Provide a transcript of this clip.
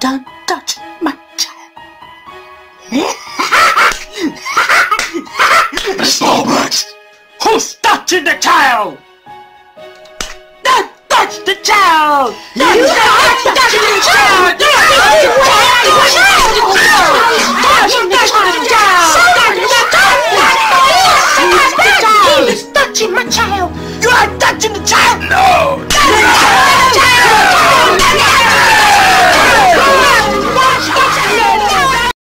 Don't touch my child. Miss Who's touching the child? Don't touch the child! Don't touch the child! Don't touch the child! He is touching my child! You are touching the child! No,